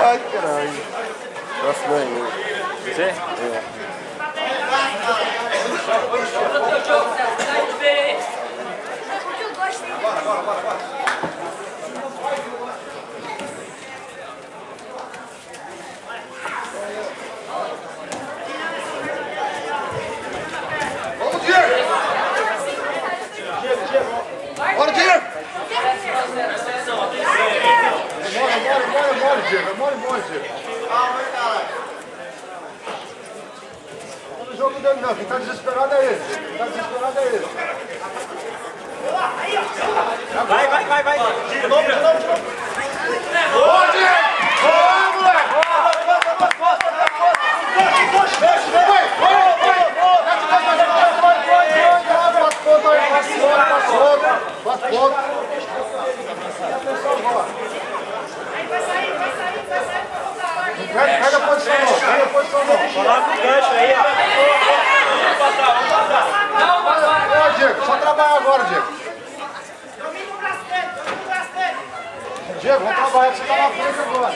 Ai, caralho. Nossa. Você? É. Diego. Tá no jogo dele não. Quem tá desesperado é ele. Quem tá desesperado é ele. Vai, vai, vai, vai. De novo, de novo, de novo. Boa, Diego! Boa, moleque! Deixa, deixa, Vai, vai, vai. Vai, vai, vai, vai, vai. Bate ponta aí, bate ponta, bate ponta. Bate ponta. Pega, pega a posição, não. Pega a posição, não. Coloca o gancho aí, ó. Ó, Diego, só trabalhar agora, Diego. Diego, vamos trabalhar que você tá na frente agora.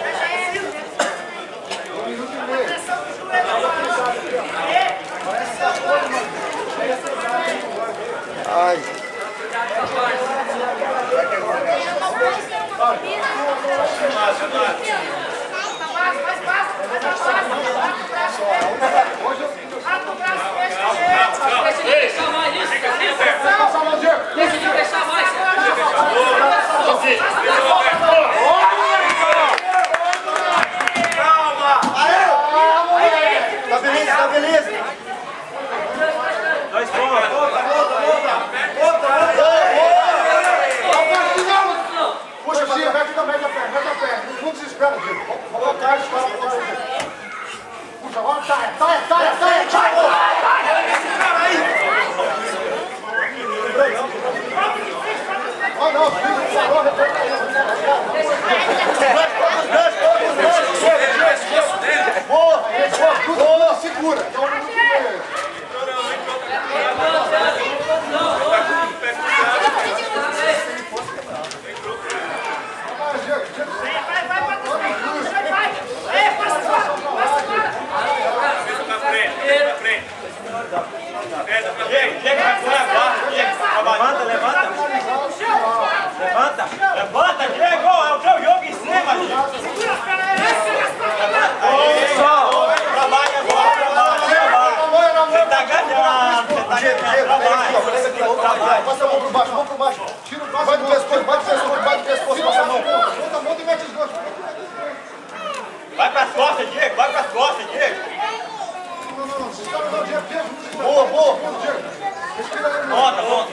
Um minuto e meio. Ai. Passa a mão, Diego. Tá beleza, tá beleza. Dois pontos. Puxa, Tia, mete a mete a perna, mete a perna. Não desespera, Diego. Vamos voltar e espera pra você. Puxa, agora saia, saia, saia, saia, saia. Oh, não, fica, parou, repete aí. Boa, boa, tudo, boa, segura. Então, não segura. Vai, Diego, Diego. Levanta, levanta. Levanta. Levanta, Diego. É o teu jogo em cima, Diego. Isso. Trabalha agora, trabalha. Amanhã, na Você mão. tá ganhando. Você tá Diego, ganhando. Diego, Trabalha. Trabalha. Passa a mão por baixo, mão por baixo. O. Vai do pescoço, vai do pescoço, vai do pescoço, passa a mão. Bota a mão e mete os dois. Vai pras costas, Diego. Vai pras costas, Diego. Não, não, não. Respira não, Diego, Diego. Boa, boa. Respira aí, não. Volta, volta.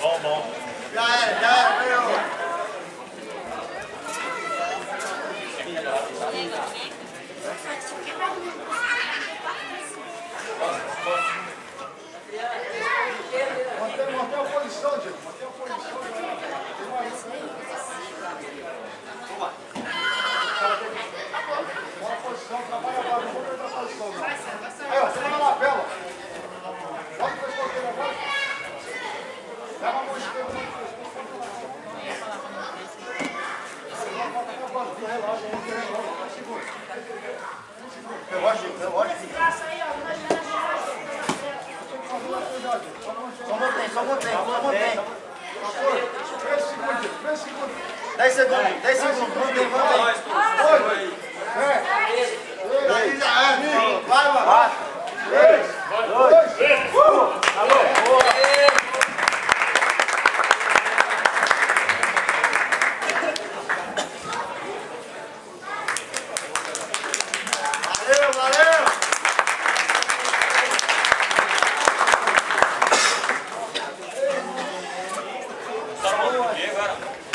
Bom, bom. Já era, já era, meu. Mantém, a posição, Diego. Mantém a posição. Boa posição, trabalha agora. Não vou perder a posição. Aí, ó, você na lapela. Bota o dele agora. Leva a mão esquerda, mão Relaxa, relaxa. Só mantém, só mantém, só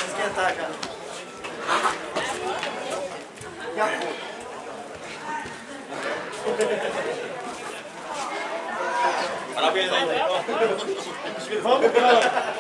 esquentar cara. E a cor. Parabéns aí, né? Vamos, cara.